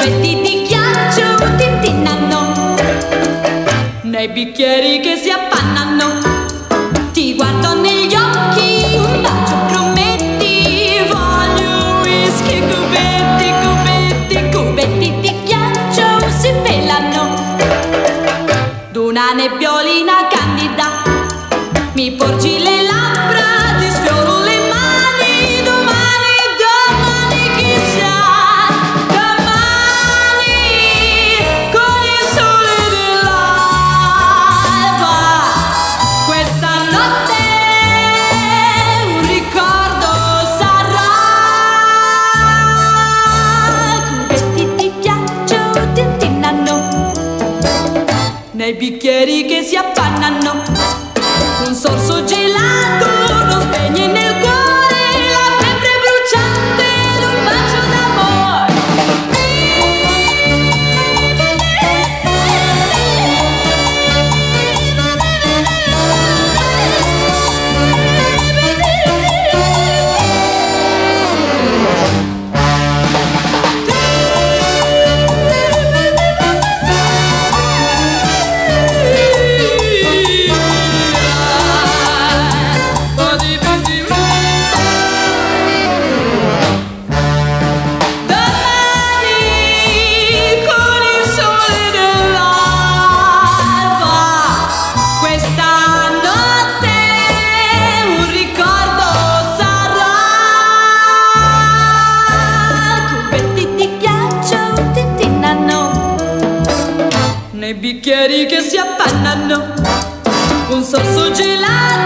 cubetti di ghiaccio tintinnano nei bicchieri che si appannano. Ti guardo negli occhi un bacio prometti. Voglio whisky cubetti cubetti cubetti di ghiaccio si pelano. D'una nebbiolina candida. Mi porgi nei bicchieri che si appannano. Un sorso gelato bicchieri che si appannano. Un sorso gelato